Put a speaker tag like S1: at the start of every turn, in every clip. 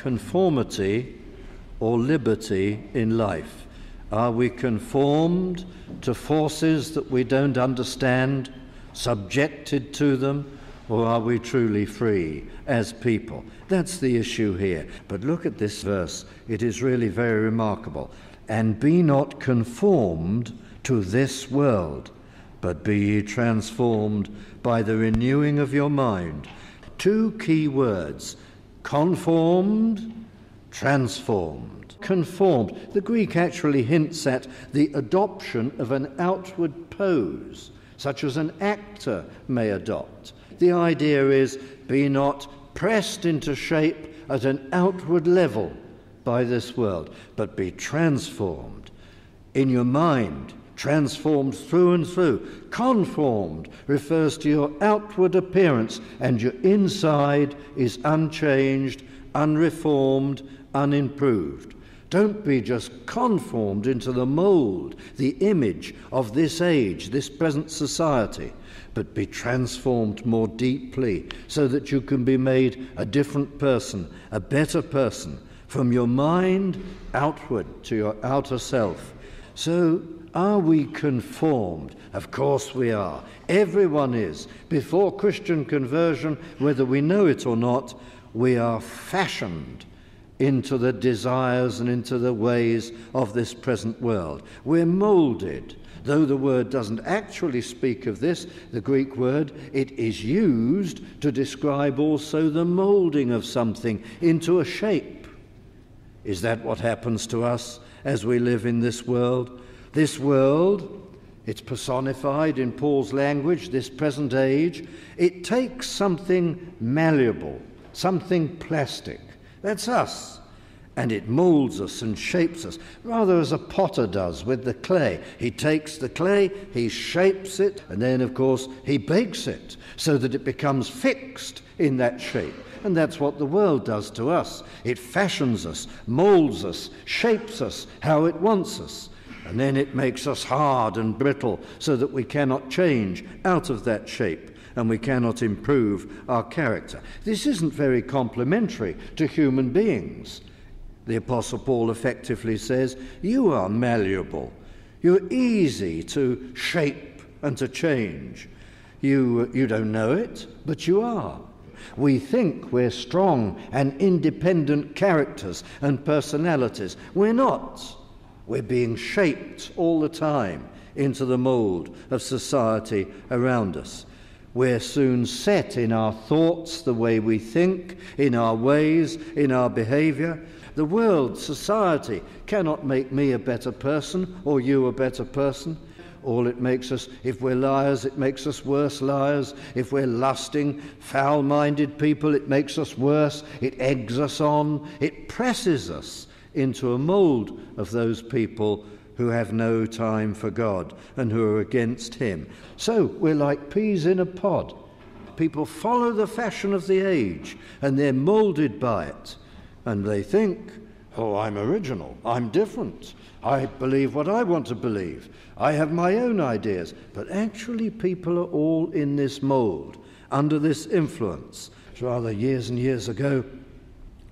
S1: conformity or liberty in life? Are we conformed to forces that we don't understand, subjected to them, or are we truly free as people? That's the issue here. But look at this verse. It is really very remarkable. And be not conformed to this world, but be ye transformed by the renewing of your mind. Two key words conformed, transformed. Conformed. The Greek actually hints at the adoption of an outward pose, such as an actor may adopt. The idea is be not pressed into shape at an outward level by this world, but be transformed in your mind, transformed through and through. Conformed refers to your outward appearance, and your inside is unchanged, unreformed, unimproved. Don't be just conformed into the mold, the image of this age, this present society but be transformed more deeply so that you can be made a different person, a better person, from your mind outward to your outer self. So, are we conformed? Of course we are. Everyone is. Before Christian conversion, whether we know it or not, we are fashioned into the desires and into the ways of this present world. We're molded Though the word doesn't actually speak of this, the Greek word, it is used to describe also the molding of something into a shape. Is that what happens to us as we live in this world? This world, it's personified in Paul's language, this present age, it takes something malleable, something plastic. That's us and it molds us and shapes us, rather as a potter does with the clay. He takes the clay, he shapes it, and then, of course, he bakes it so that it becomes fixed in that shape. And that's what the world does to us. It fashions us, molds us, shapes us how it wants us. And then it makes us hard and brittle so that we cannot change out of that shape and we cannot improve our character. This isn't very complimentary to human beings. The Apostle Paul effectively says, You are malleable. You're easy to shape and to change. You, you don't know it, but you are. We think we're strong and independent characters and personalities. We're not. We're being shaped all the time into the mold of society around us. We're soon set in our thoughts, the way we think, in our ways, in our behavior. The world, society, cannot make me a better person or you a better person. All it makes us, if we're liars, it makes us worse liars. If we're lusting, foul minded people, it makes us worse. It eggs us on. It presses us into a mold of those people who have no time for God and who are against Him. So we're like peas in a pod. People follow the fashion of the age and they're molded by it. And they think, oh, I'm original, I'm different, I believe what I want to believe, I have my own ideas. But actually, people are all in this mold, under this influence. Rather years and years ago,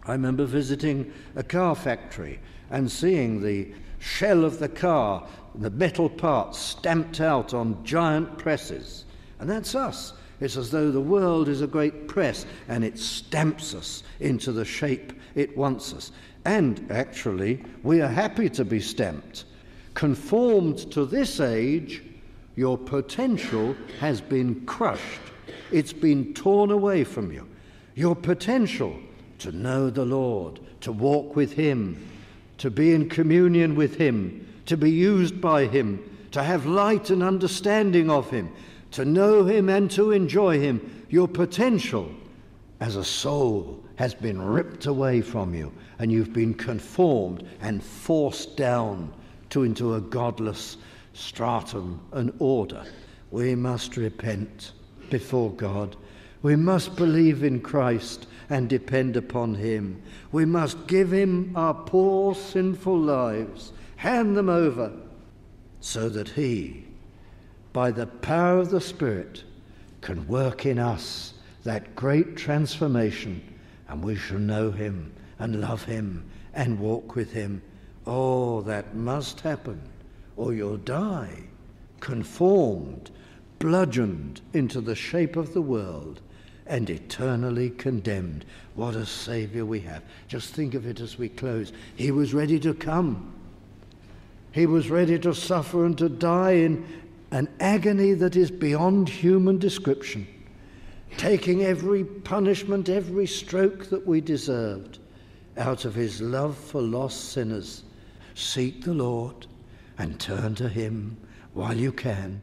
S1: I remember visiting a car factory and seeing the shell of the car, the metal parts stamped out on giant presses. And that's us. It's as though the world is a great press and it stamps us into the shape it wants us. And actually, we are happy to be stamped. Conformed to this age, your potential has been crushed, it's been torn away from you. Your potential to know the Lord, to walk with Him, to be in communion with Him, to be used by Him, to have light and understanding of Him, to know Him and to enjoy Him, your potential as a soul has been ripped away from you, and you've been conformed and forced down to into a godless stratum and order. We must repent before God. We must believe in Christ and depend upon Him. We must give Him our poor sinful lives, hand them over, so that He, by the power of the Spirit, can work in us that great transformation, and we shall know Him and love Him and walk with Him. Oh, that must happen, or you'll die, conformed, bludgeoned into the shape of the world, and eternally condemned. What a Saviour we have. Just think of it as we close. He was ready to come. He was ready to suffer and to die in an agony that is beyond human description, taking every punishment, every stroke that we deserved out of his love for lost sinners. Seek the Lord and turn to him while you can.